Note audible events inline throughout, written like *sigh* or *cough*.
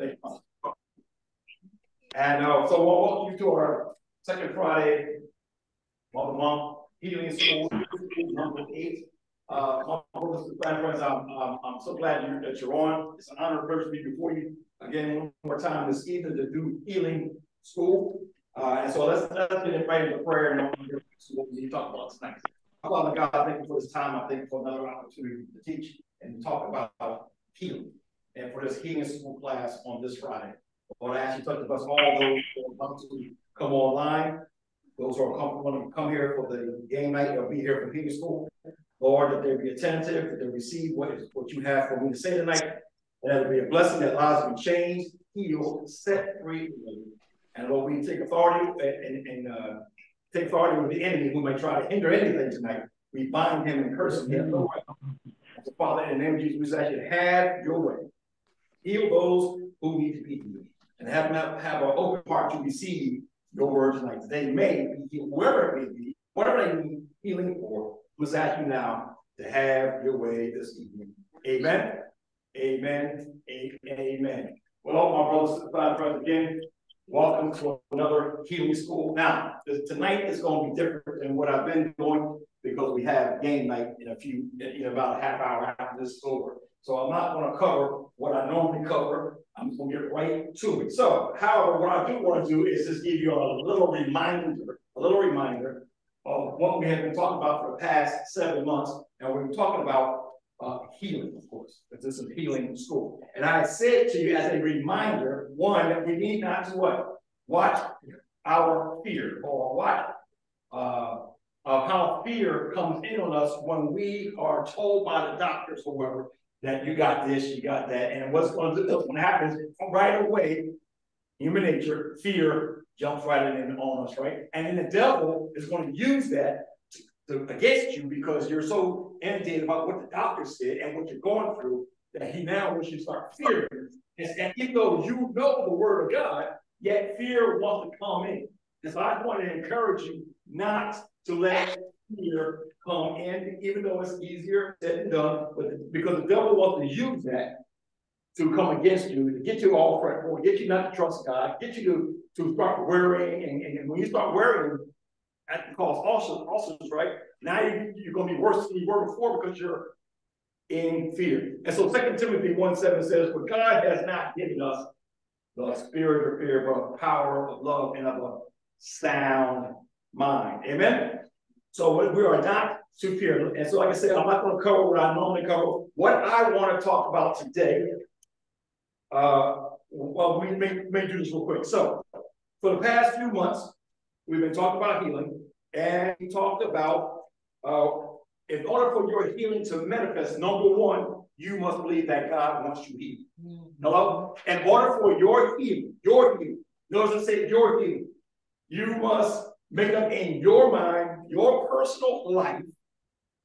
Thank you. And uh, so we'll welcome you to our second Friday of the month, healing school, number eight. Uh, friends, I'm, I'm, I'm so glad you, that you're on. It's an honor and privilege to be before you again one more time this evening to do healing school. Uh, and so let's, let's get right into prayer and what we to talk about tonight. Father God, thank you for this time. I thank you for another opportunity to teach and talk about healing and for this healing school class on this Friday. Lord, I ask you to touch us all those who want to come online, those who are come, want to come here for the game night or be here for healing school. Lord, that they be attentive, that they receive what, is, what you have for me to say tonight, and that it be a blessing that lives be changed, healed, set free. And Lord, we take authority and, and uh, take authority with the enemy who may try to hinder anything tonight. We bind him and curse him. Father, in the name of Jesus, we say, you to have your way. Heal those who need to be healed. And have, have an open heart to receive your word tonight. They may be healed, whoever it may be, whatever they need healing for, we ask you now to have your way this evening. Amen. Amen. Amen. Well, my brothers and sisters, again, welcome to another healing school. Now, tonight is going to be different than what I've been doing because we have game night in a few, in about a half hour after this is over. So I'm not going to cover what I normally cover. I'm going to get right to it. So, however, what I do want to do is just give you a little reminder, a little reminder of what we have been talking about for the past seven months. And we're talking about uh, healing, of course, because this is healing school. And I said to you as a reminder, one, that we need not to what? Watch our fear or watch uh, of how fear comes in on us when we are told by the doctors or whoever that you got this, you got that. And what's going to what happens right away, human nature, fear jumps right in on us, right? And then the devil is going to use that to, to, against you because you're so inundated about what the doctor said and what you're going through that he now wants you to start fearing. And, and even though you know the word of God, yet fear wants to come in. And so I want to encourage you not to let fear Um, come in, even though it's easier said than done, but because the devil wants to use that to come against you, to get you all fretful, get you not to trust God, get you to, to start worrying. And, and when you start worrying, that can cause ulcers, ulcers right? Now you, you're going to be worse than you were before because you're in fear. And so Second Timothy 1 7 says, For God has not given us the spirit of fear, but power of love and of a sound mind. Amen. So we are not fear. And so, like I said, I'm not going to cover what I normally cover. What I want to talk about today, uh, well, we may, may do this real quick. So, for the past few months, we've been talking about healing, and we talked about uh, in order for your healing to manifest, number one, you must believe that God wants you healed. Mm-hmm. Hello? In order for your healing, your healing, notice I say your healing, you must make up in your mind, your personal life,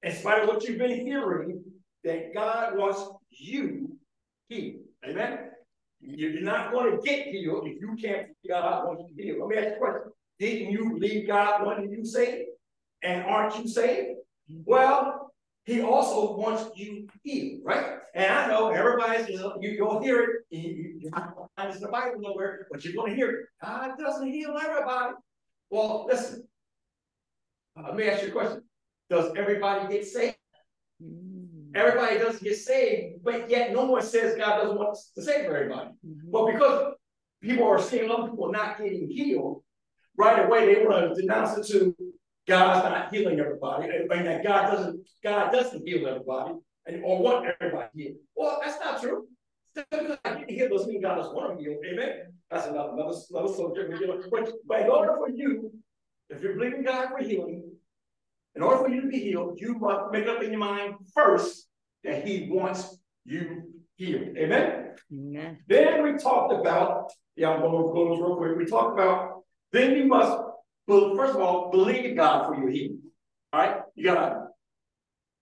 in spite of what you've been hearing, that God wants you healed. Amen? You're not going to get healed if you can't God wants you to heal. Let me ask you a question. Didn't you believe God wanted you saved? And aren't you saved? Well, he also wants you healed, right? And I know everybody's, you, know, you you'll hear it. You, you, this in the Bible nowhere, but you're going to hear it. God doesn't heal everybody. Well, listen. Uh, let me ask you a question. Does everybody get saved? Mm. Everybody doesn't get saved, but yet no one says God doesn't want to save everybody. Mm-hmm. Well, because people are seeing other people not getting healed, right away they want to denounce it to God's not healing everybody, and that God doesn't God doesn't heal everybody, and or want everybody healed. Well, that's not true. Because I get healed doesn't mean God doesn't want to heal. Amen. That's another another, another subject. But, but in order for you, if you're believing God for healing, in order for you to be healed, you must make up in your mind first that He wants you healed. Amen. Amen. Then we talked about, yeah, I'm going to this real quick. We talked about then you must, well, first of all, believe God for your healing. All right? You got to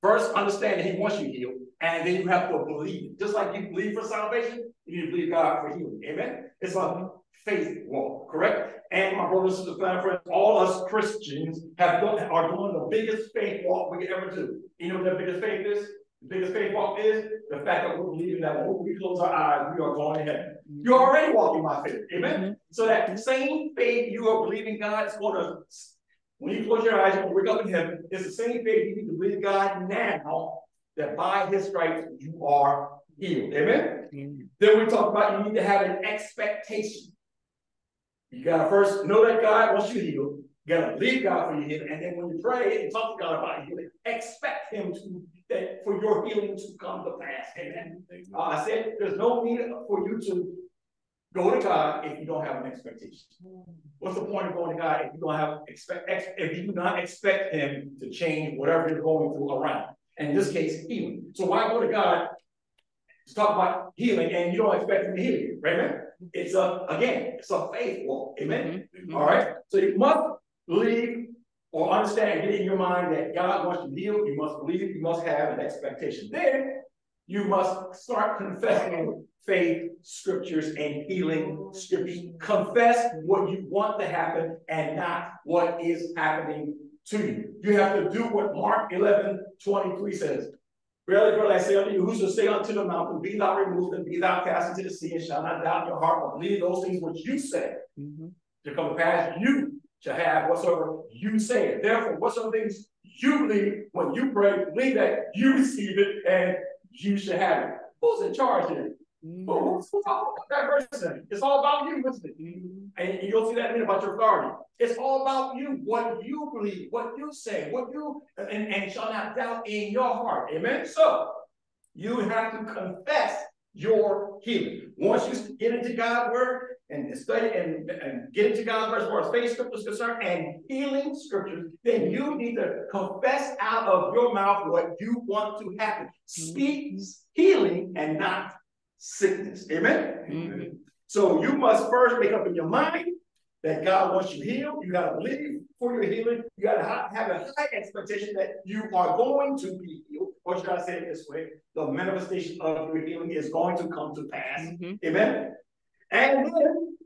first understand that He wants you healed, and then you have to believe. Just like you believe for salvation, you need to believe God for healing. Amen? It's a faith walk, correct? And my brothers and friends, all us Christians have done, are doing the biggest faith walk we can ever do. You know what the biggest faith is? The biggest faith walk is the fact that we're believing that when we close our eyes, we are going to heaven. You're already walking by faith. Amen. Mm-hmm. So that same faith you are believing God is going to, when you close your eyes, you wake up in heaven, it's the same faith you need to believe God now that by his stripes you are healed. Amen. Mm-hmm. Then we talk about you need to have an expectation. You gotta first know that God wants you healed. You gotta believe God for your healing, and then when you pray and talk to God about healing, expect Him to that for your healing to come to pass. Amen. Uh, I said there's no need for you to go to God if you don't have an expectation. What's the point of going to God if you don't have expect if you do not expect Him to change whatever you're going through around? And in this case, healing. So why go to God to talk about healing and you don't expect Him to heal you? Right, man? It's a again, it's a faith walk. Amen. Mm-hmm. All right. So you must believe or understand, get in your mind that God wants to heal, you must believe, you must have an expectation. Then you must start confessing faith scriptures and healing scriptures. Confess what you want to happen and not what is happening to you. You have to do what Mark 11 23 says. Verily, verily, I say unto you, who shall say unto the mountain, Be thou removed and be thou cast into the sea, and shall not doubt in your heart, but believe those things which you say mm-hmm. to come to pass, you to have whatsoever you say. Therefore, whatsoever things you believe when you pray, believe that you receive it and you shall have it. Who's in charge here? Mm-hmm. Well, who's, about that person? It's all about you, isn't it? Mm-hmm. And you'll see that in about your authority. It's all about you, what you believe, what you say, what you and, and shall not doubt in your heart. Amen. So you have to confess your healing. Once you get into God's word, and study and, and get into God's word as far as faith scripture concerned and healing scriptures, then you need to confess out of your mouth what you want to happen. Speak healing and not sickness. Amen? Mm-hmm. So you must first make up in your mind that God wants you healed. You got to believe for your healing. You got to have a high expectation that you are going to be healed. Or should I say it this way? The manifestation of your healing is going to come to pass. Mm-hmm. Amen? And then,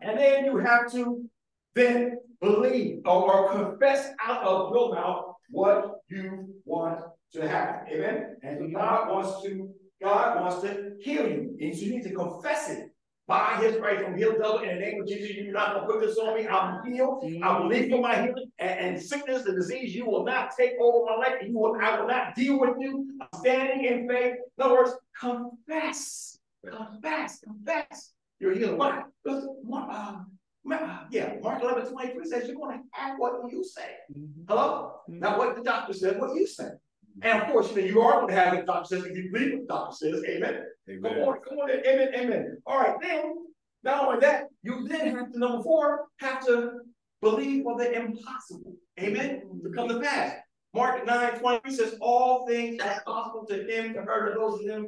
and then you have to then believe or, or confess out of your mouth what you want to happen. Amen. And God wants to, God wants to heal you. And so you need to confess it by his right from healed double in the name of Jesus. You're not gonna put this on me. I'm healed. I believe for my healing and, and, sickness and disease. You will not take over my life. You will, I will not deal with you. I'm standing in faith. In other words, confess, confess, confess. You're healed. Why? Because uh, uh, yeah, Mark 11, 23 says you're going to have what you say. Mm-hmm. Hello? Mm-hmm. Not what the doctor said, what you say. And of course, you know, you are going to have what the doctor says if you believe what the doctor says. Amen. amen. Come on, come on, amen, amen. All right, then, not only that, you then have to, number four, have to believe for the impossible. Amen. To come to pass. Mark 9 20 says, All things are possible to him, to her, to those of them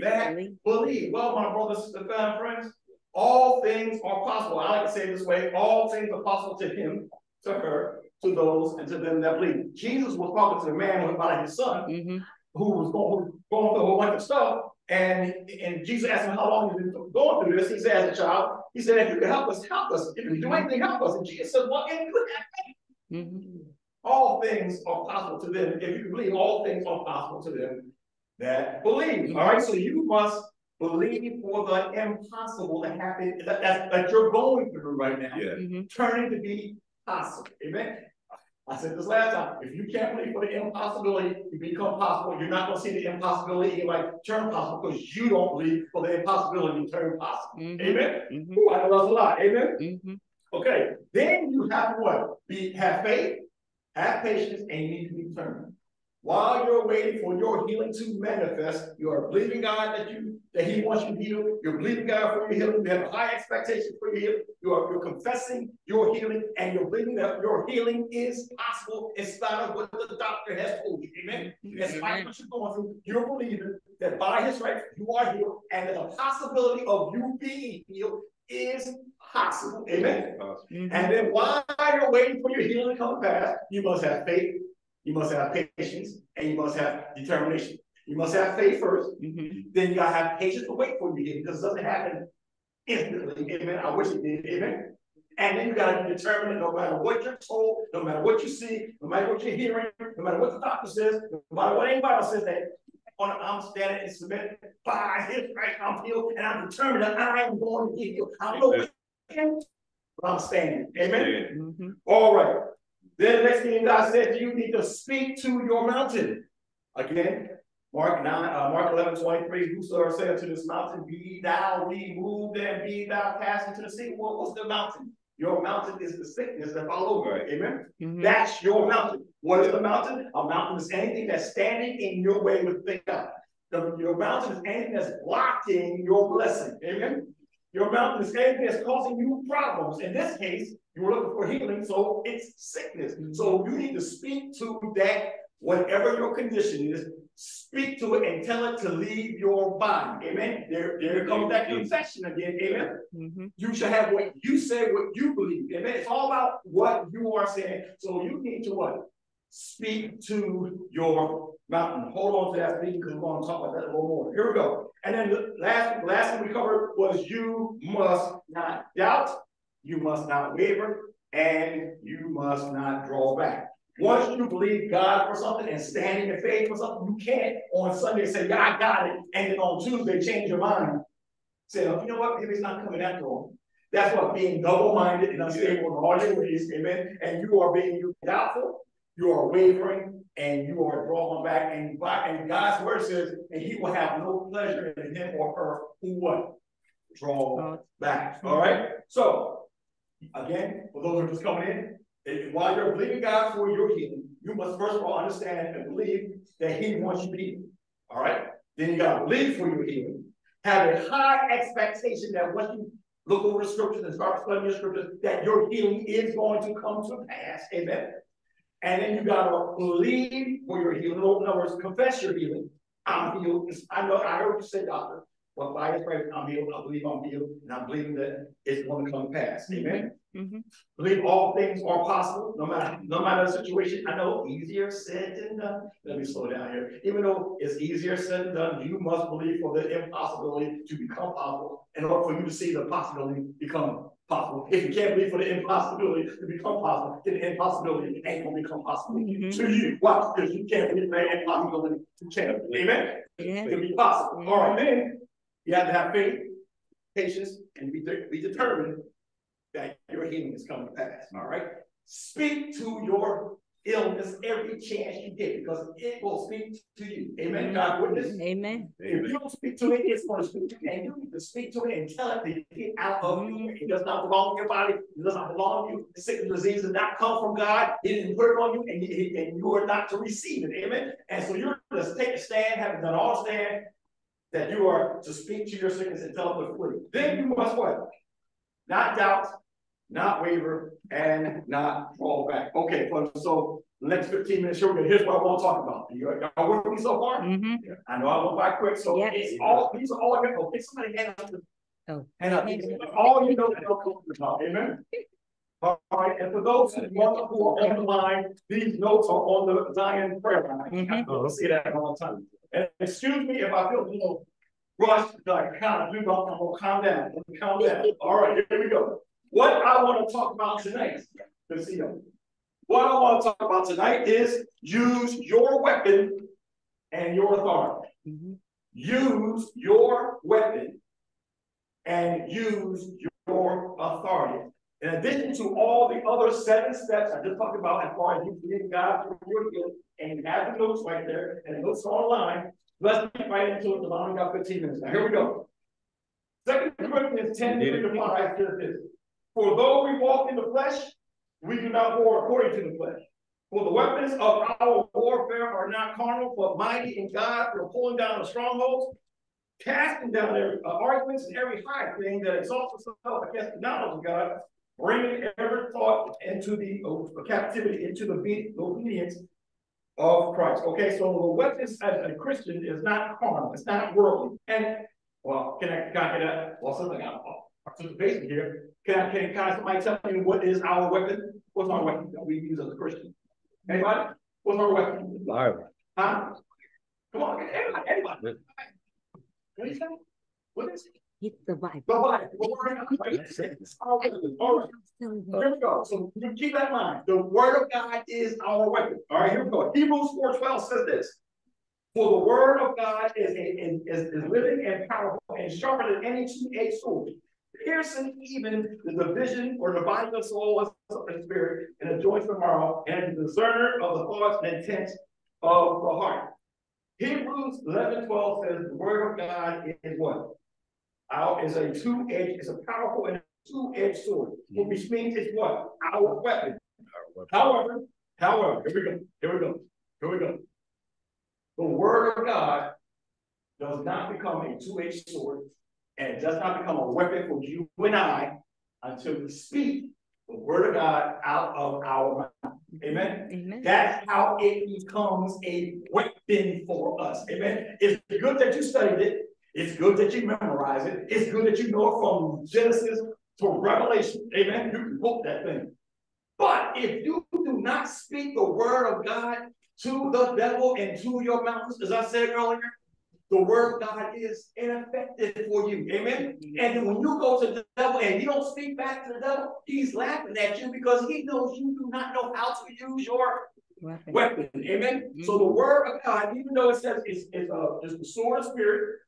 that believe. Well, my brothers and friends, all things are possible. I like to say it this way all things are possible to him, to her, to those, and to them that believe. Jesus was talking to the man about his son mm-hmm. who was going, going through a whole bunch of stuff. And, and Jesus asked him how long he's been going through this. He said, as a child, he said, if you can help us, help us. If you can do anything, help us. And Jesus said, well, and you have mm-hmm. All things are possible to them. If you believe, all things are possible to them that believe. All right, so you must believe for the impossible to happen that, that, that you're going through right now, yeah. mm-hmm. turning to be possible. Amen. I said this last time. If you can't believe for the impossibility to become possible, you're not going to see the impossibility like turn possible because you don't believe for the impossibility to turn possible. Mm-hmm. Amen. Mm-hmm. Ooh, I know that's a lot. Amen. Mm-hmm. Okay. Then you have to what? Be have faith, have patience, and you need to be determined. While you're waiting for your healing to manifest, you are believing God that you that He wants you healed. You're believing God for your healing. You have a high expectation for your healing. You are you're confessing your healing, and you're believing that your healing is possible in spite of what the doctor has told you. Amen. In spite of what you're going through, you're believing that by His right you are healed, and that the possibility of you being healed is possible. Amen. Mm-hmm. And then while you're waiting for your healing to come to pass, you must have faith you must have patience and you must have determination. You must have faith 1st mm-hmm. Then you gotta have patience to wait for you to get because it doesn't happen instantly. Amen. I wish it did. Amen. And then you gotta be determined no matter what you're told, no matter what you see, no matter what you're hearing, no matter what the doctor says, no matter what anybody says, that on I'm standing and submit by his right, I'm healed, and I'm determined that I am going to heal. I know but I'm standing. Amen. Mm -hmm. All right. Then the next thing God said, you need to speak to your mountain. Again, Mark 9, uh, Mark 11, 23, whosoever said to this mountain, be thou removed and be thou cast into the sea. What was the mountain? Your mountain is the sickness that all over. Amen. Mm -hmm. That's your mountain. What is the mountain? A mountain is anything that's standing in your way with God. The, your mountain is anything that's blocking your blessing. Amen. Your mountain is anything that's causing you problems. In this case, you were looking for healing, so it's sickness. So you need to speak to that, whatever your condition is, speak to it and tell it to leave your body. Amen. There, there comes that confession again. Amen. Mm -hmm. You should have what you say, what you believe. Amen. It's all about what you are saying. So you need to what? Speak to your mountain. Hold on to that speaking because we're going to talk about that a little more. Here we go. And then the last, last thing we covered was you must not doubt you must not waver, and you must not draw back. Once you believe God for something and stand in the faith for something, you can't on Sunday say, Yeah, I got it. And then on Tuesday change your mind. Say, oh, you know what? Maybe it's not coming after all. That's what being double-minded and unstable in all your ways, amen. And you are being doubtful, you are wavering, and you are drawing back. And, and God's word says, and he will have no pleasure in him or her who what? Draw back. All right. So Again, for those who are just coming in, if, while you're believing God for your healing, you must first of all understand and believe that He wants you to heal. All right? Then you got to believe for your healing. Have a high expectation that once you look over the scriptures and start studying your scriptures, that your healing is going to come to pass. Amen. And then you got to believe for your healing. In other words, confess your healing. I'm healed. I know I heard you say, doctor, well, by his grace, I'm healed. I believe I'm healed, and I'm believing that it's going to come to pass. Mm-hmm. Amen. Mm-hmm. Believe all things are possible, no matter no matter the situation. I know easier said than done. Let me slow down here. Even though it's easier said than done, you must believe for the impossibility to become possible in order for you to see the possibility become possible. If you can't believe for the impossibility to become possible, then the impossibility ain't gonna become possible mm-hmm. to you. Why? Because you can't believe for the impossibility to change. Amen. Yeah. It can be possible. Yeah. All right, then you have to have faith, patience, and be, de be determined that your healing is coming to pass. All right. Speak to your illness every chance you get because it will speak to you. Amen. God witness. Amen. If you don't speak to it, it's going to speak to you. And you need to speak to it and tell it to get out of you. It does not belong in your body. It does not belong to you. The sickness disease does not come from God. It didn't put it on you, and you, and you are not to receive it. Amen. And so you're going to take a stand, having done all stand, that you are to speak to your sickness and tell them to flee. Then you must what? Not doubt, not waver, and not fall back. Okay, so next 15 minutes, here, here's what I want to talk about. You, y'all with me so far? Mm -hmm. yeah. I know I went by quick, so yes. it's all these are all I got. Okay, somebody hand up the Oh. And all you know that I'm talking about. Amen. All right, and for those who are on the line, these notes are on the Zion prayer line. Mm -hmm. I see that all the time. And excuse me if I feel a little rushed, like kind of do, I'm gonna calm down. Calm down. All right, here we go. What I want to talk about tonight, see. What I want to talk about tonight is use your weapon and your authority. Mm -hmm. Use your weapon and use your authority. In addition to all the other seven steps I just talked about as far as you believe God for your healing, and you have the notes right there, and the notes are online. Let's get right into it. The only got 15 minutes. Now, here we go. Second Corinthians 10 3 to 5 says this. For though we walk in the flesh, we do not war according to the flesh. For the weapons of our warfare are not carnal, but mighty in God for pulling down the strongholds, casting down their uh, arguments and every high thing that exalts itself against the knowledge of God, bringing every thought into the uh, captivity, into the obedience of Christ. Okay, so the weapons as a Christian is not carnal, it's not worldly. And well, can I, can I get a well something out participation here? Can I can, can somebody tell me what is our weapon? What's our weapon that we use as a Christian? Anybody? What's our weapon? Bible. Huh? Come on, anybody, anybody. What is that? What is it? It's the Bible. The. All right. All right. Here we go. So you keep that in mind. The word of God is our weapon. All right, here we go. Hebrews 4:12 says this. For the word of God is, a, is, is living and powerful and sharper than any two-edged sword, piercing even the division or dividing the soul and spirit and the joints of marrow and the discerner of the thoughts and intents of the heart. Hebrews 11, 12 says the word of God is what? Our is a two-edged, it's a powerful and two-edged sword, hmm. which means it's what? Our weapon. However, however, here we go, here we go, here we go. The word of God does not become a two-edged sword and does not become a weapon for you and I until we speak the word of God out of our mouth. Amen? Amen. That's how it becomes a weapon for us. Amen. It's good that you studied it. It's good that you memorize it. It's good that you know it from Genesis to Revelation. Amen. You can quote that thing. But if you do not speak the word of God to the devil and to your mountains, as I said earlier, the word of God is ineffective for you. Amen. And when you go to the devil and you don't speak back to the devil, he's laughing at you because he knows you do not know how to use your weapon. weapon. Amen. Mm -hmm. So the word of God, even though it says it's, it's, uh, it's the sword of spirit,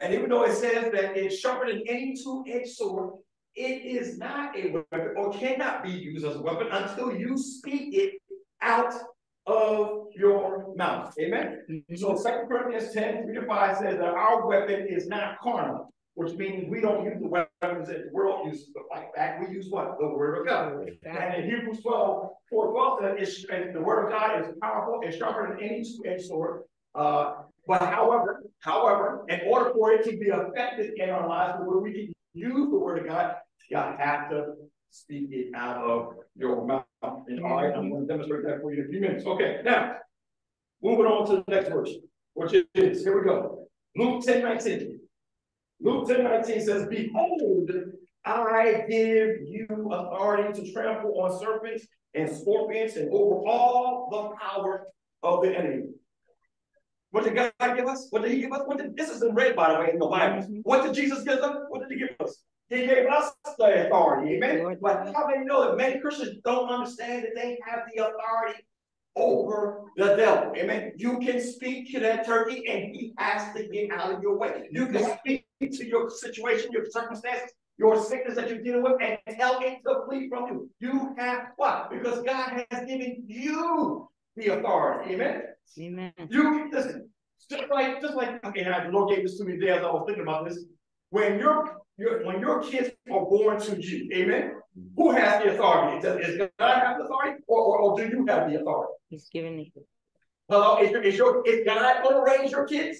and even though it says that it's sharper than any two-edged sword, it is not a weapon or cannot be used as a weapon until you speak it out of your mouth. Amen. Mm-hmm. So Second Corinthians 10, 3 to 5 says that our weapon is not carnal, which means we don't use the weapons that the world uses to fight back. We use what? The word of God. Exactly. And in Hebrews 12, 4 12 says the word of God is powerful and sharper than any two-edged sword. Uh, but however, however, in order for it to be effective in our lives, where we can use the word of God, you have to speak it out of your mouth. And all right, I'm going to demonstrate that for you in a few minutes. Okay, now, moving on to the next verse, which is, here we go. Luke 10 19. Luke 10 19 says, Behold, I give you authority to trample on serpents and scorpions and over all the power of the enemy. What did God give us? What did He give us? What did, this is in red, by the way, in the Bible. Mm-hmm. What did Jesus give us? What did He give us? He gave us the authority. Amen. But how many know that many Christians don't understand that they have the authority over the devil? Amen. You can speak to that turkey and he has to get out of your way. You can speak to your situation, your circumstances, your sickness that you're dealing with, and tell it to flee from you. You have what? Because God has given you the authority. Amen. Amen. You listen. Just like, just like, okay, now the Lord gave this to me today as I was thinking about this. When you're your, when your kids are born to you, amen, who has the authority? Does, is God have the authority or, or, or, do you have the authority? He's giving it. Hello, is, your, is, your, is God going to raise your kids?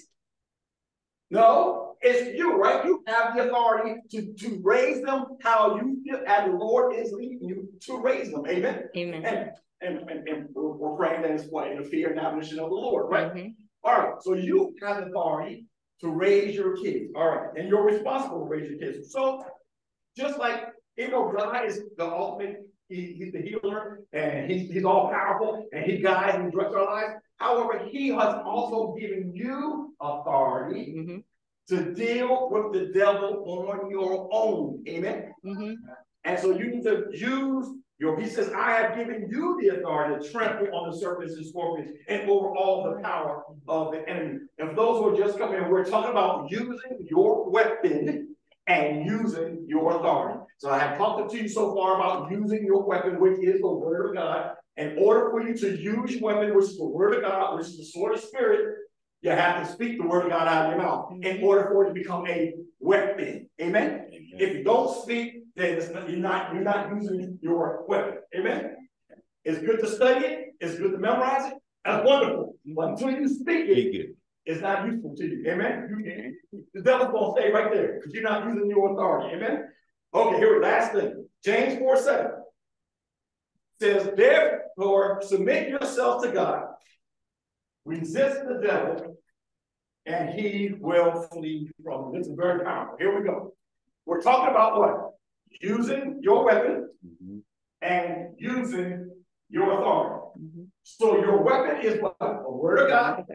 No, it's you, right? You have the authority to, to raise them how you feel, and the Lord is leading you to raise them. Amen. Amen. And, and, and, and we're, praying that it's what in the fear and admonition of the Lord, right? Mm -hmm. All right. So you have authority to raise your kids. All right. And you're responsible to raise your kids. So just like, you know, God is the ultimate, he, he's the healer and he's, he's all powerful and he guides and directs our lives. However, he has also given you authority mm -hmm. to deal with the devil on your own. Amen. Mm -hmm. And so you need to use your, he says, I have given you the authority to trample on the serpents and scorpions and over all the power of the enemy. And for those who are just coming in, we're talking about using your weapon and using your authority. So I have talked to you so far about using your weapon, which is the word of God. In order for you to use your weapon, which is the word of God, which is the sword of spirit, you have to speak the word of God out of your mouth in order for it to become a weapon. Amen? Amen. If you don't speak then not, you're not you're not using your weapon. Amen. It's good to study it. It's good to memorize it. That's wonderful. But until you speak it, it's not useful to you. Amen. You, the devil's gonna stay right there because you're not using your authority. Amen. Okay, here last thing. James 4 7 says, Therefore, submit yourself to God, resist the devil, and he will flee from you. This is very powerful. Here we go. We're talking about what? Using your weapon mm-hmm. and using your authority. Mm-hmm. So your weapon is what? The word of God,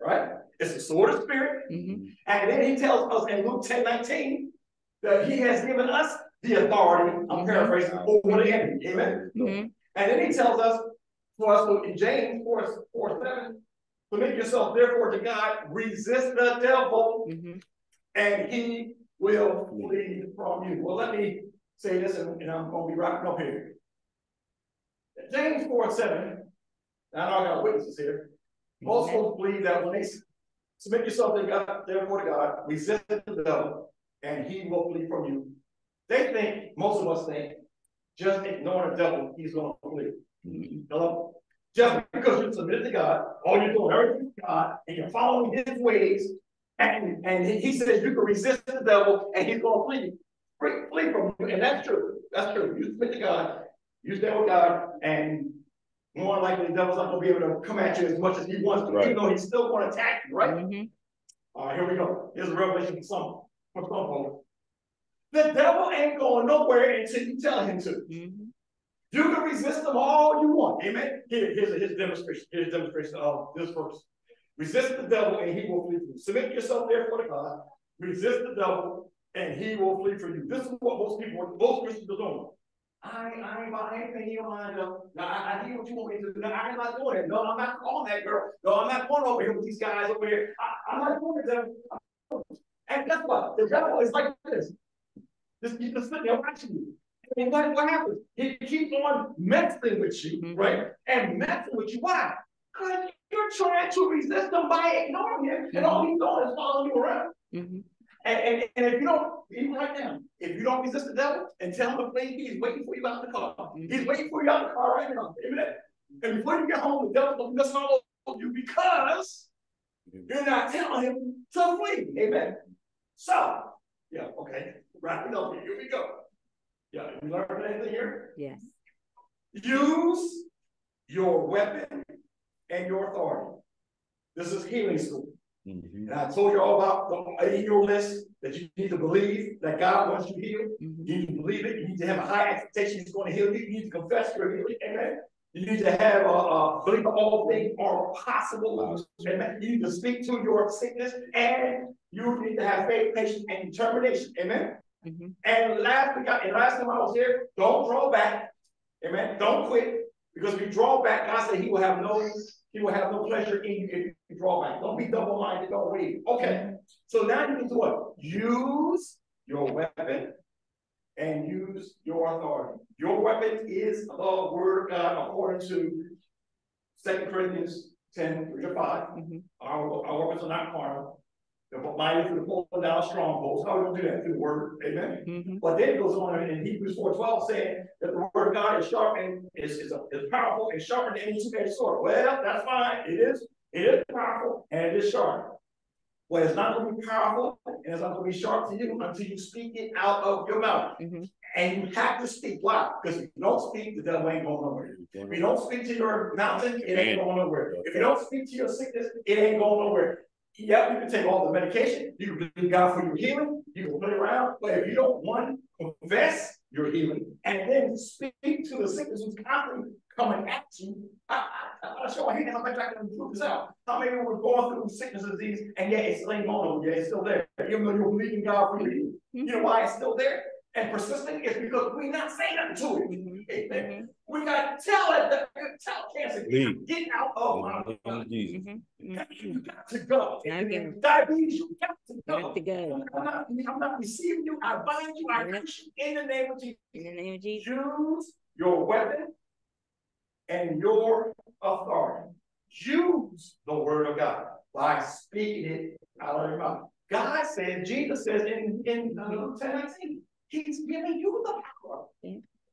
right? It's the sword of spirit. Mm-hmm. And then he tells us in Luke 10 19 that he has given us the authority, I'm mm-hmm. paraphrasing, over the enemy. Amen. Mm-hmm. And then he tells us for us in James 4, 4 7 Submit yourself therefore to God, resist the devil, Mhm. and he will flee from you. Well, let me say this, and, and I'm gonna be wrapping up here. James four seven, I know I got witnesses here. Most Amen. folks believe that when they submit yourself to God, therefore to God, resist the devil, and he will flee from you. They think, most of us think, just ignoring the devil, he's gonna flee. Mhm. Hello? Just because you submit to God, all you're doing everything for God, and you're following his ways, and, and he, he says you can resist the devil, and he's gonna flee, flee, flee from you, and that's true, that's true. You submit to God, you stand with God, and more likely the devil's not gonna be able to come at you as much as he wants to, even though he's still gonna attack you, right? Mhm. All right, here we go. Here's a revelation for some, for some folks. The devil ain't going nowhere until you tell him to. Mhm. You can resist them all you want. Amen. Here, here's a, here's a demonstration. Here's a demonstration of this verse. Resist the devil and he will flee from you. Submit yourself therefore to God. Resist the devil and he will flee from you. This is what most people, most Christians are doing. I, I ain't about anything you mind up. Now I, I hear what you want me to do. No, I'm not doing it. No, I'm not calling that girl. No, I'm not going over here with these guys over here. I, I'm not doing it. And guess what? The devil is like this. Just keep sitting there watching you. And what, what happens? He keeps on messing with you, Mhm. right? And messing with you. Why? Because you're trying to resist him by ignoring him, and all he's doing is following you around. Mhm. And, and, and if you don't, even right now, if you don't resist the devil and tell him to flee, he's waiting for you out the car. He's waiting for you out the car right now. Amen. And before you get home, the devil will mess all over you because you're not telling him to flee. Amen. So, yeah, okay. Wrap it up. here. Here we go. Yeah, you learned anything here? Yes. Use your weapon and your authority. This is healing school. Mhm. And I told you all about the in your list that you need to believe that God wants you healed. Mhm. You need to believe it. You need to have a high expectation He's going to heal you. You need to confess your healing. Amen. You need to have a, a believe that all things are possible. Amen. You need to speak to your sickness and you need to have faith, patience, and determination. Amen. Mhm. And last we got, and last time I was here, don't draw back. Amen. Don't quit. Because if you draw back, God said he will have no, he will have no pleasure in you if you draw back. Don't be double-minded, don't waver. Okay. So now you need to what? Use your weapon and use your authority. Your weapon is the word of God according to Second Corinthians 10, 3 to 5. Mhm. Our, our weapons are not carnal. They're mighty through the pulling down strongholds. How are we gonna do that? Through the word. Amen. Mhm. But then it goes on in Hebrews four twelve saying that the word of God is sharp and is, is, is powerful and sharper than any two-edged sword. Well, that's fine. It is, it is powerful and it is sharp. Well, it's not gonna be powerful and it's not gonna be sharp to you until you speak it out of your mouth. Mhm. And you have to speak. Why? Because if you don't speak, the devil ain't going nowhere. If you don't speak to your mountain, it ain't going nowhere. If you don't speak to your sickness, it ain't going nowhere. Yeah, you can take all the medication, you can believe God for your healing, you can put it around, but if you don't one, confess your healing and then speak to the sickness who's constantly coming at you. I, I, I show my hand how much I can prove this out. How many we're going through sickness and disease and yet it's laying on over you, it's still there, even though you're believing God for your healing. You know why it's still there? And persistent is because we're not saying nothing to it. Mhm. Amen. We gotta tell it, that- tell cancer, Leave. get out of In my the name of Jesus. Mhm. you got to go. Okay. Diabetes, you got to Got go. to go. I'm not, I'm not receiving you. I bind you. I Yep. curse you in the name of Jesus. In the name of Jesus. Use your weapon and your authority. Use the word of God by speaking it out of your mouth. God said, Jesus says in, in uh, Luke 10 19, He's giving you the power.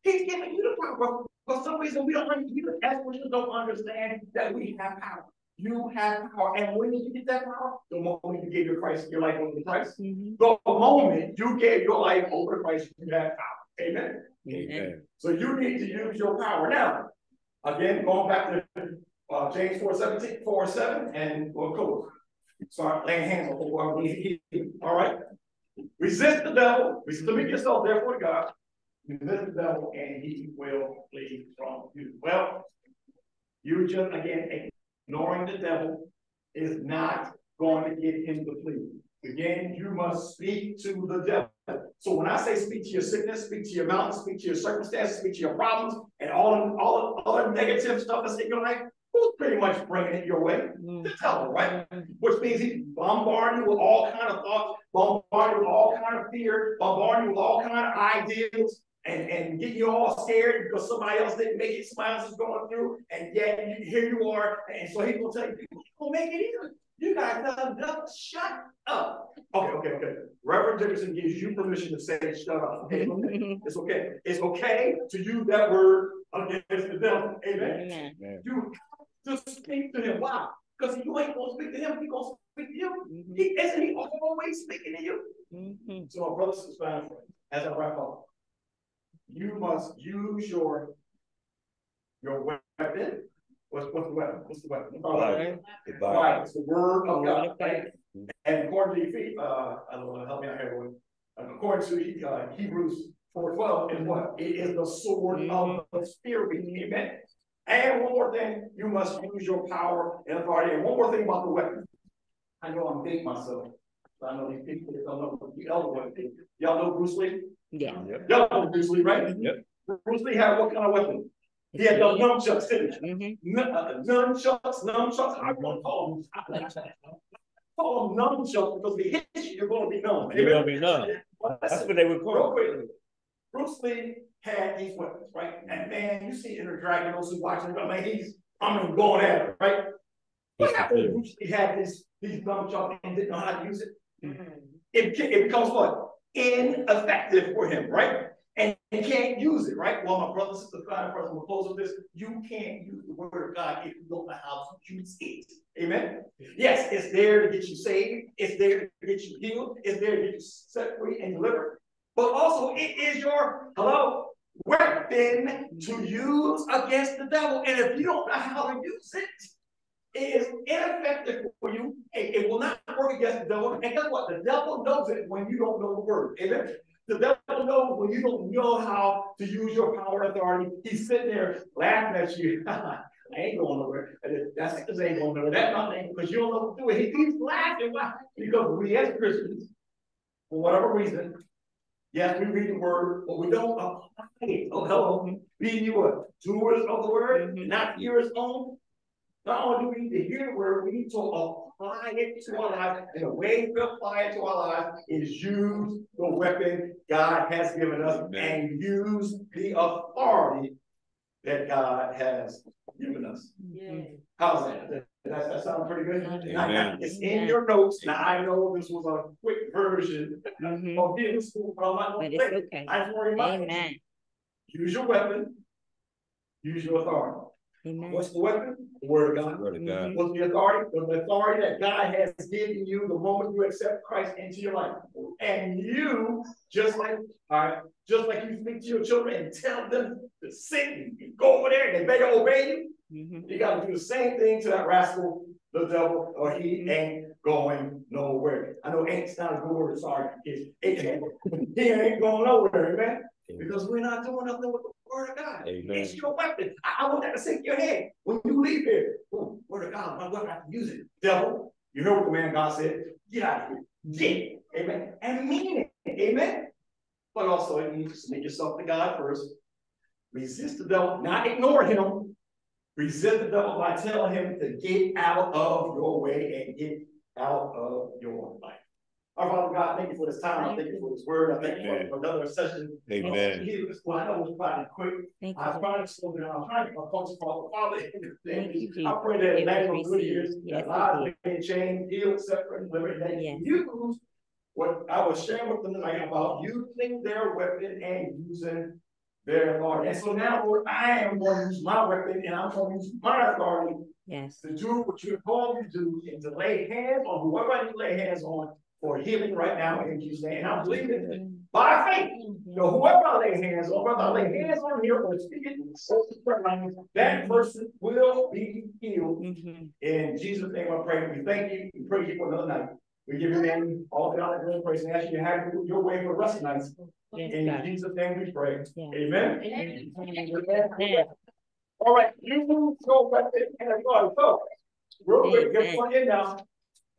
Yeah. He's giving you the power. For some reason, we don't understand, as Christians don't understand that we have power. You have power. And when did you get that power? The moment you gave your Christ, your life over to Christ. Mhm. The moment you gave your life over to Christ, you have power. Amen. Amen. Amen. So you need to use your power. Now, again, going back to uh, James 4 17, 4 7, and we'll go. Start laying hands on people. All right. Resist the devil. Submit yourself, therefore, God. Resist the devil, and he will flee from you. Well, you just, again, ignoring the devil is not going to get him to flee. Again, you must speak to the devil. So when I say speak to your sickness, speak to your mountains, speak to your circumstances, speak to your problems, and all all other negative stuff that's in your life, who who's pretty much bringing it your way? Mm. The devil, right? Which means he bombard you with all kind of thoughts, bombard you with all kind of fear, bombard you with all kind of ideas, and, and get you all scared because somebody else didn't make it, somebody else is going through, and yet you, here you are, and so he will tell you, you will make it either. You guys tell them, shut up. Okay, okay, okay. Reverend Dickerson gives you permission to say shut up. Okay? *laughs* It's okay. It's okay to use that word against the devil. Amen. Amen. You have to speak to him. Why? Because you ain't gonna speak to him, he gonna speak to you. Mhm. He isn't he always speaking to you. Mhm. So my brothers and sisters, as I wrap up, you must use your your weapon. What's what's the weapon? What's the weapon? Right. The Bible. Right, it's the word of God. right? And according to Ephes- uh, I don't know, help me out here, Lord. According to uh, Hebrews four twelve, is what? It is the sword of the spirit, amen? And one more thing, you must use your power and authority. And one more thing about the weapon. I know I'm big myself, but I know these people that don't know what the elder one. Y'all know Bruce Lee? Yeah. Yep. Y'all know Bruce Lee, right? Yep. Bruce Lee had what kind of weapon? He had those nunchucks, didn't he? Mhm. Nun- uh, Nunchucks, nunchucks, I want to call them. I like that. Call them nunchucks because if he hits you, you're gonna be numb. You're gonna be numb. That's what they were Real called. Bruce Lee had these weapons, right? And man, you see Enter Dragon, those who watching, I mean, he's, I mean, going at it, right? What happened Bruce Lee had this, these nunchucks and didn't know how to use it? It, it becomes what? Ineffective for him, right? And he can't use it, right? Well, my brother, and sister, final person, we'll close with this. You can't use the word of God if you don't know how to use it. Amen? Yes, it's there to get you saved. It's there to get you healed. It's there to get you set free and delivered. But also, it is your, hello, weapon to use against the devil. And if you don't know how to use it, it is ineffective for you. It, it will not work against the devil. And guess what? The devil knows it when you don't know the word. Amen. The devil knows when you don't know how to use your power and authority. He's sitting there laughing at you. *laughs* I ain't going nowhere. That's because ain't going nowhere. That's nothing because you don't know what to do. He, he's laughing. Why? Because we as Christians, for whatever reason, yes, we read the word, but we don't apply it. Oh, hello. Being you what? Doers of the word, Mhm. not hearers only. Not only do we need to hear the word, we need to apply it to our lives. And the way to apply it to our lives is use the weapon God has given us Amen. and use the authority that God has given us. Mhm. How's that? Does that, that sound pretty good? Amen. Now, now, It's in your notes. Now, I know this was a quick version Mhm. of getting school, but I'm not But gonna it's say it. okay. I just want to remind you. Use your weapon. Use your authority. Amen. What's the weapon? The word of God. Word of God. What's the authority? The authority that God has given you the moment you accept Christ into your life. And you, just like, all right, just like you speak to your children and tell them to sit and go over there and they better obey you. Mhm. You gotta do the same thing to that rascal, the devil, or he ain't going nowhere. I know ain't's not a good word, sorry, kids. *laughs* He ain't going nowhere, man, because we're not doing nothing with the word of God. Amen. It's your weapon. I, I want that to sink your head. When you leave here, oh, word of God, my weapon, I can use it. Devil, you heard what the man God said, get out of here. Get it. Amen. And mean it. Amen. But also, you need to submit yourself to God first. Resist the devil, not ignore him. Resist the devil by telling him to get out of your way and get out of your life. Our Father God, thank you for this time. I thank you for this word. I thank you for another session. Amen. Well, I know it was probably quick. Thank I was you. trying to slow down. I'm trying to get my folks call the Father. Thank you, I pray that It land was on good received. ears, Yes, that lives it may be changed, healed, separate, delivered, that Yes. use what I was sharing with them tonight about using their weapon and using their authority. And so now, Lord, I am going to use my weapon and I'm going to use my authority Yes. to do what you have called me to do and to lay hands on whoever I need to lay hands on for healing right now in Jesus' name. And I'm believing it by faith. So whoever I lay hands on, whether I lay hands on here or speak it in the that person will be healed. Mhm. In Jesus' name I pray. We thank you. We praise you for another night. We give your name all the honor and praise and ask you to have your way for rest of the night. Yes, In God. Jesus' name we pray. Yeah. Amen. Amen. All right, you go back go. So, real quick, get one in now.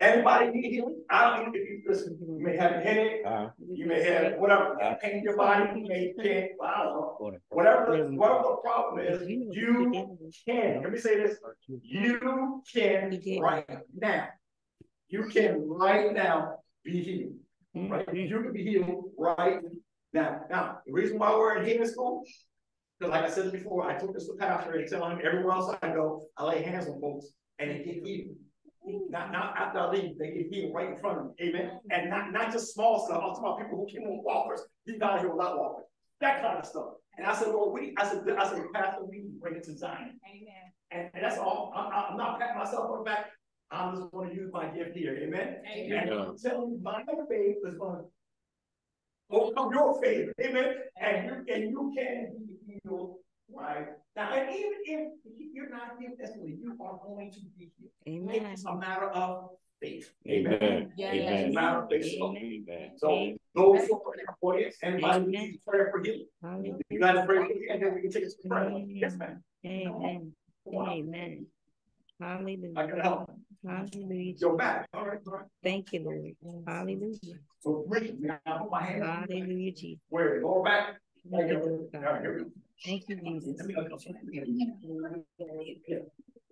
Anybody need healing? I don't, if you, listen, you may have a headache, Uh, you may have whatever, pain in your body, you may can't, I don't know. Whatever, the- whatever the problem is, you can, let me say this, you can right now. You can right now be healed, right? You can be healed right now. Now, the reason why we're in healing school, because like I said before, I took this to pastor and tell him everywhere else I go, I lay hands on folks and they get healed. Not, not after I leave, they get healed right in front of me, amen? And not, not just small stuff, I'm talking about people who came on walkers, you got here without walkers, that kind of stuff. And I said, Lord, we, I said, I said, Pastor, we need to bring it to Zion. Amen. And, and that's all, I'm, I'm- I'm not patting myself on the back, I'm just gonna use my gift here, amen? Amen. And I'm telling you, my faith is gonna overcome your faith, amen? And you, and you can be healed, right? Now, and even if you're not healed instantly, you are going to be healed. Amen. It's a matter of faith. Amen. Yes. It's a matter of faith. So- Amen. So those who are praying for it, anybody Amen. needs prayer for healing, Hallelujah. you gotta pray for it, and then we can take it to prayer. Yes, ma'am. Amen. Amen. I Hallelujah. can help. Hallelujah. Your back, all right, all right. Thank you, Lord. Hallelujah. So bring me, I put my hand Hallelujah, Jesus. where, lower back. Thank you, Lord All here we go. Thank you, Jesus. Let me go.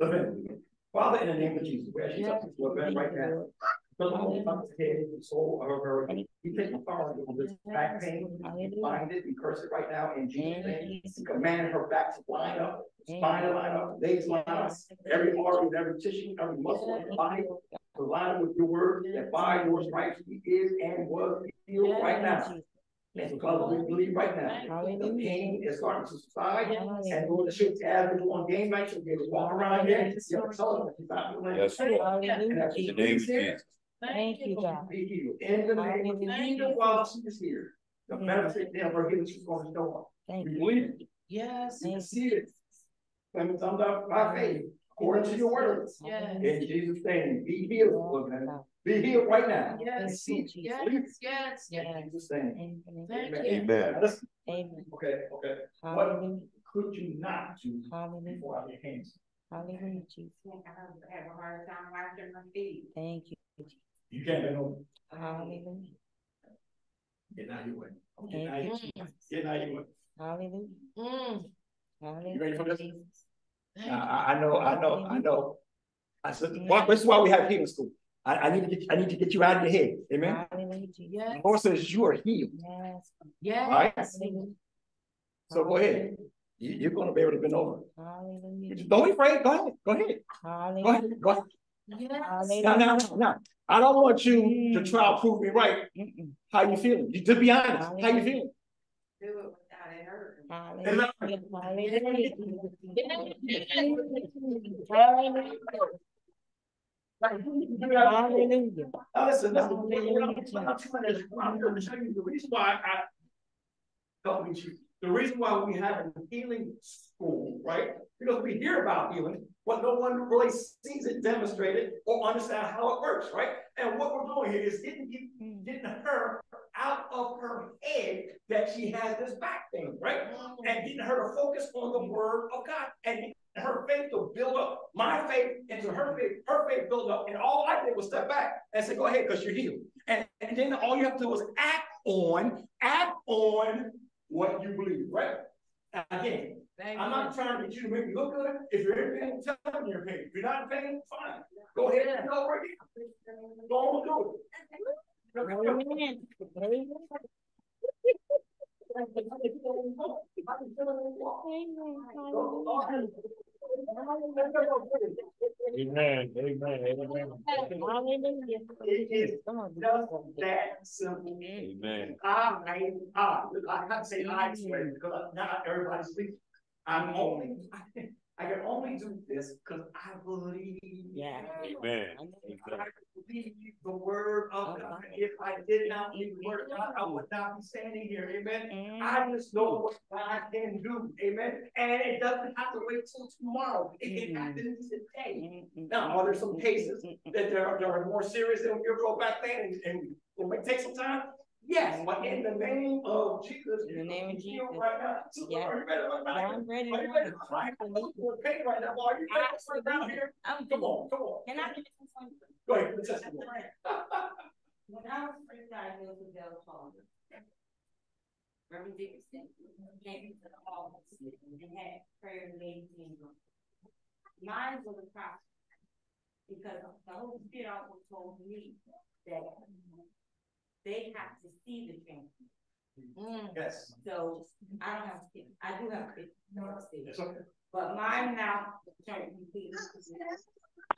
Amen. Father, in the name of Jesus, we ask you to this right now. The whole top of head, the soul of her, we take authority over this back pain, bind it, we curse it right now in Jesus' name. We Command her back to line up, spine to line up, legs line up, every organ, every tissue, every muscle in the body. To line up with your word, that by your stripes he is and was healed right now. And because we believe right now, the pain is starting to subside. And Lord, the shit as we go on game night, she'll be to walk around here, and see her son, she's not doing Yes, it. Lord. And Hallelujah, as she In the name of Jesus. Thank you, God. be healed. In the name of Hallelujah. Jesus, while she is here, the benefit of her healing, she's going to show up. Thank We you. believe it, Yes. we receive it. And it's under by faith, according to your words. Yes. In Jesus' name, be healed, Lord, man. Be healed right now. Yes. Receive it. Yes, Believe it. yes. In Jesus' name. Amen. Thank Amen. you. Amen. Listen, Amen. okay, okay, what Hallelujah. could you not do Hallelujah. before I get hands? Hallelujah, Jesus. I have a hard time washing my feet. Thank you. Jesus. You can't bend over, Hallelujah. get out of your way. Get out of you, your, Jesus. get out of your way. Hallelujah. Mm. Hallelujah. ready for this? Jesus. I. I- I know, I know, I know. I said, well, this is why we have healing school. I, I need to get, I need to get you out of your head, amen? Hallelujah, Yes. The Lord says you are healed, Yes. Yes. Right. Hallelujah. so go ahead. You, you're gonna be able to bend over. Hallelujah. Don't be afraid, go ahead, go ahead, go ahead, go ahead. Yes. Now, now, now, now, I don't want you to mm. try to prove me right, Mm-mm. how you feeling, You- to be honest, how you feeling? Do it without it hurting. Hallelujah. *laughs* Hallelujah. Hallelujah. Now, listen, to, I'm to show you the reason why I. Chief, the reason why we have a healing school, right? Because we hear about healing, but no one really sees it demonstrated or understand how it works, right? And what we're doing here is getting, getting, getting her out of her head that she has this back thing, right? And getting her to focus on the word of God and getting her faith to build up my faith into her faith, her faith build up. And all I did was step back and say, go ahead, because you're healed. And, and then all you have to do is act on, act on what you believe, right? Again, Thank I'm you. not trying to get you to make me look good. If you're in pain, tell me you're in pain. If you're not in pain, fine. Go ahead and go right here. Go on, do it. Amen. Amen. Amen. Amen. It is just that simple. Amen. I, I, I, I to say I swear, because not everybody speaks. I'm only, I can only do this because I believe. Yeah. Amen. I believe the word of God. If I did not believe the word of God, I would not be standing here, amen. I just know what God can do, amen. And it doesn't have to wait till tomorrow. It can happen today. Now, are there some cases that there are, there are more serious than we'll go back then and, and it may take some time? Yes, but in the name of Jesus. In the name of Jesus. Right now. Sister Yeah. Lauren, you back. I'm ready Are you ready to run. cry? I'm looking right now, boy. You better sit down here. I'm Come on, come on. Can I give you some? Go ahead, the testimony. When I was first diagnosed with Bell palsy. Reverend Dickerson came into the office and had prayer made in room. Mine was a process. Because the Holy Spirit also told me that they have to see the transformation. Mm. Yes, So I don't have, to- I do have to, no, it's okay. but mine now turned completely.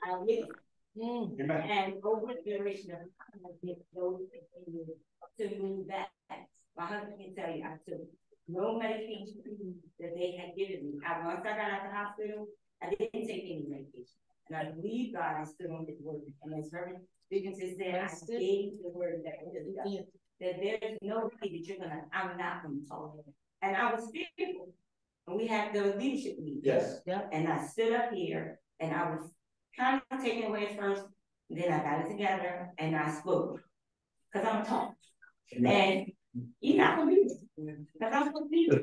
I live Mm. Amen. And over the duration of time, I did those things to move back. My husband can tell you, I took no medication that they had given me. I, once I got out of the hospital, I didn't take any medication. And I believe God is still on his word. And as Reverend Dickerson said, I gave the word that, that there's no way that you're gonna, I'm not gonna tolerate it. And I was fearful. And we had the leadership meeting. Yes. And I stood up here and I was kind of taken away at first, then I got it together and I spoke. Cause I'm tall and you're not gonna be this, cause I'm gonna be this.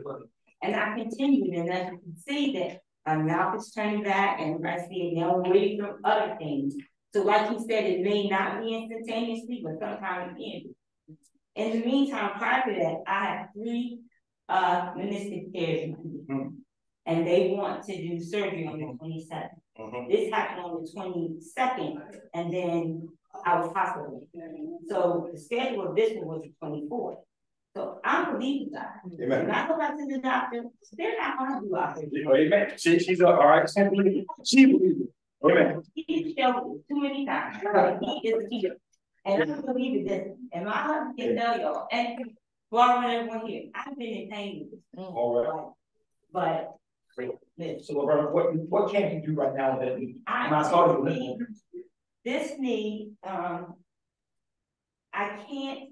And I continued and as you can see that my mouth is turning back and I see now away from other things. So like you said, it may not be instantaneously, but sometimes it can. In the meantime, prior to that, I have three uh meniscus tears. in my knee. And they want to do surgery on the twenty seventh. Mhm. This happened on the twenty second, and then I was hospitalized. So the schedule of this one was the twenty fourth. So I'm believing God. Amen. When I go back to the doctor, they're not gonna do operation. You Amen. She, she's all right. She believes. She believes. Amen. He showed me too many times, like, he is here. And I don't believe this, and my husband can tell y'all, and Barbara and everyone here, I've been in pain. All right. But. Listen, So, Laverne, what, what can you do right now that we, I. I'm not starting need- This knee, um. I can't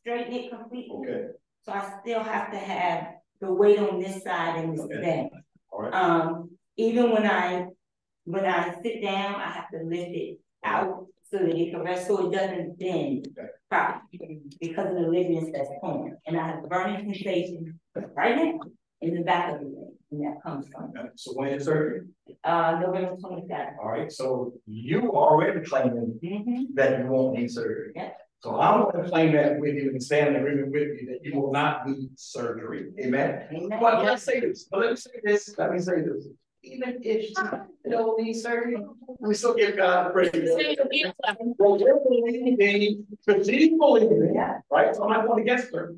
straighten it completely. Okay, So I still have to have the weight on this side and this Okay. down. all right. Um, even when I, when I sit down, I have to lift it out so that it can rest, so it doesn't bend. Okay. Properly, because of the ligaments that's torn, and I have the burning sensation right now in the back of the leg, and that comes from, So when is surgery? uh, November twenty seventh. All right, so you already claiming Mm-hmm. that you won't need surgery. Yeah. So I'm gonna claim that with you and stand in agreement with you that you will not need surgery. Amen. But let's say this, but let me say this, let me say this. Even if you don't need surgery, we still give God praise. Well, we're believing, but she's believing, Yeah. right? So I'm not going against her.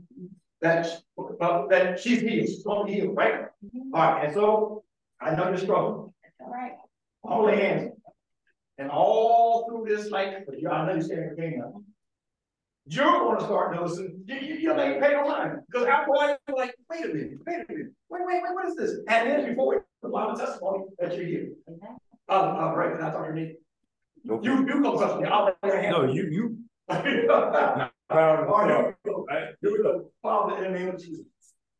That, uh, that she's healed, she's gonna be healed, right? All right, and so I know you're struggling. All right. all the hands. And all through this, like, you I know you saying everything now. You're gonna start noticing, you, you, you ain't pay no mind, because after a while, you're like, wait a minute, wait a minute, wait, wait, wait, what is this? And then before, the Bible testimony that you're here. Uh, uh, right, I thought you need, you, you come touch me, I'll lay your hand. No, you, you. *laughs* All Proud right, of here we go. Right. Here we go. Father, in the name of Jesus,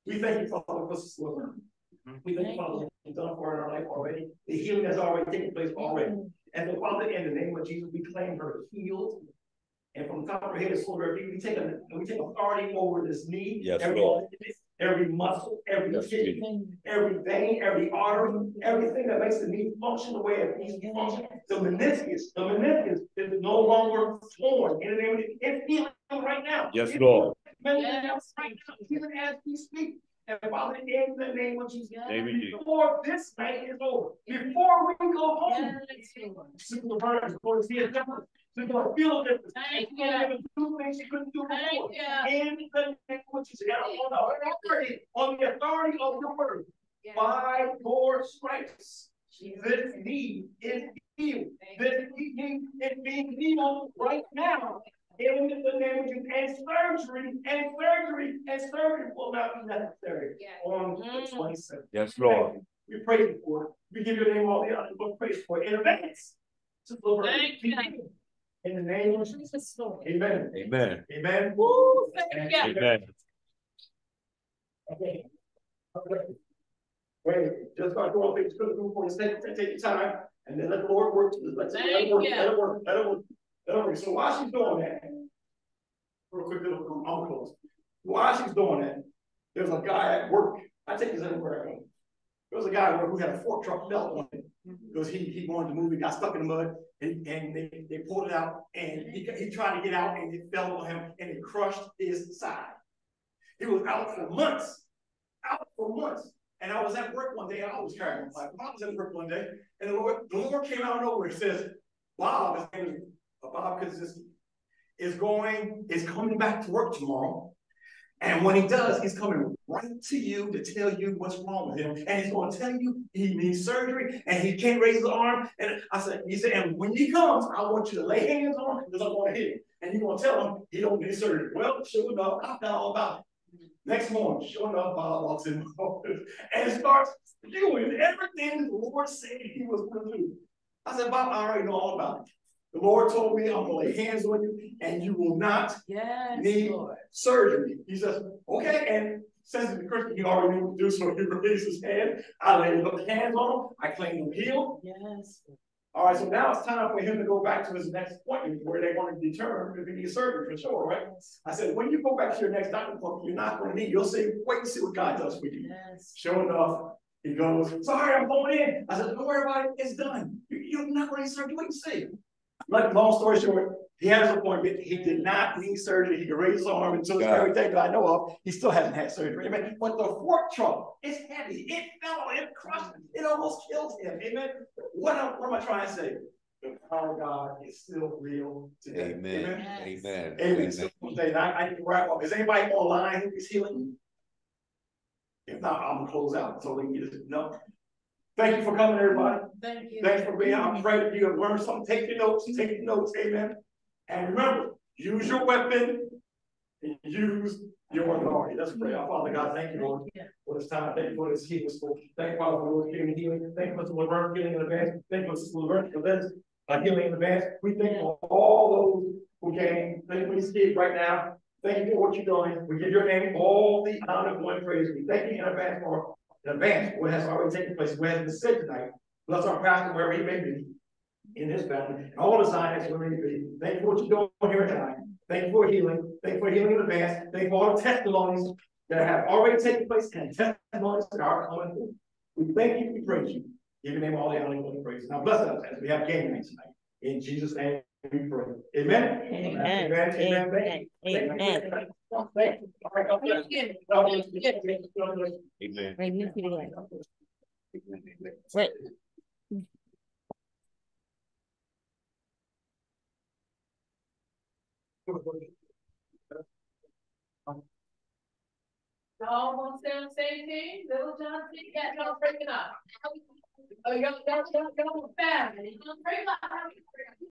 we thank you, Father, for this Lord. Mhm. We thank you, Father, what you've done for her in our life already. The healing has already taken place already. And so, Father, in the name of Jesus, we claim her healed. And from the top of her head to the sole of her feet, we take a, we take authority over this knee. Yes, every Lord. Ligament, Every muscle, every Yes, tissue, every vein, every artery, everything that makes the knee function the way it needs to function. The meniscus, the meniscus is no longer torn. In the name of, it's healing right now. Yes, It's Lord. healing right now, even as we speak. And Father, in the name of Jesus. Name of Jesus. Before this night is over, before we go home. Sister Laverne is going to see a difference. She's going to feel a difference. Thank She's gonna be able to do things she couldn't do before. In the name of Jesus, and on the authority, on the authority of your word, by your stripes. This knee is healed. This knee is being healed right now. In the name of Jesus, and surgery, and surgery, and surgery will not be necessary on the mm. twenty seventh. Yes, Lord. We praise you for it. We give your name all the honor, but praise for it in advance. Sister Laverne, Thank you. In the name of Jesus. Amen. Amen. Amen. Woo, thank you. Amen. Okay. Okay. Wait, just start doing things, good, good for you, take, take take your time, and then let the Lord work, let, let it work, let it work, let it work, let it work. So while she's doing that. real quick, little, I'm I'm close. While she's doing that, there's a guy at work, I take this everywhere I go. There was a guy at work who had a fork truck belt on it, because he, he wanted to move, he got stuck in the mud, and, and they, they pulled it out, and he, he tried to get out, and it fell on him, and it crushed his side. He was out for months, out for months. And I was at work one day, and I was carrying, my I was at work one day, and the Lord, the Lord came out of nowhere and says, Bob, his name is uh, Bob Kaczynski, is going, is coming back to work tomorrow. And when he does, he's coming right to you to tell you what's wrong with him. And he's going to tell you he needs surgery and he can't raise his arm. And I said, he said, and when he comes, I want you to lay hands on him because I want to hit him. And you're going to tell him he don't need surgery. Well, sure enough, I found all about it. Next morning, sure enough, Bob walks in my office and starts doing everything the Lord said he was going to do. I said, Bob, I already know all about it. The Lord told me I'm going to lay hands on you and you will not Yes, Need- Lord. surgery. He says, okay, and since the Christian, he already knew what to do, so he *laughs* raised his hand. I laid the hands on him, I claimed him healed. Yes. All right, so now it's time for him to go back to his next appointment where they want to determine if he needs surgery for sure, right? I said, when you go back to your next doctor appointment, you're not going to need, you'll see, wait and see what God does for you. Yes. Sure enough, he goes, sorry, I'm going in. I said, don't worry about it, it's done. You- You're not going to need surgery, wait and see. Like, long story short, he had his appointment, he did not need surgery, he could raise his arm until this Got very day that I know of, he still hasn't had surgery, amen. But the fork truck, it's heavy, it fell on him, crushed it almost killed him, amen. What am, what am I trying to say? The power of God is still real today, Amen, amen. Yes. amen, Amen. amen. So, today, I, I need to wrap up. Is anybody online who is healing? If not, I'm gonna close out, so we can get it, no. Thank you for coming, everybody. Thank you. Thanks for being, I pray that you have learned something, take your notes, take your notes, amen. And remember, use your weapon and use your authority. Let's pray, our Father God, thank you, Lord, for this time, thank you for this healing school. Thank you, Father, for Lord, giving healing, thank you for Sister Laverne healing in advance, thank you for Sister Laverne for this, uh, healing in advance. We thank you for all those who came, thank you for these kids right now, thank you for what you're doing. We give your name all the honor, glory, and praise. We thank you in advance for, in advance, what has already taken place, what has been said tonight. Bless our pastor wherever he may be in his family, and all the signs where he be. Thank you for what you're doing here tonight. Thank you for healing. Thank you for healing in advance. Thank you for all the testimonies that have already taken place and testimonies that are coming. forth. We thank you, we praise you. Give your name all the honor and praise. Now bless us as we have game night tonight. In Jesus' name we pray. Amen. Amen. Amen. Amen. Thank you. Amen. Thank you. Thank you. All right, God bless you. God bless you. God bless you. Amen. Wait, you keep it going. Wait, Y'all want to stay the same team? Little John, yeah, y'all breaking up. Oh, y'all, y'all, y'all, y'all, family. Up.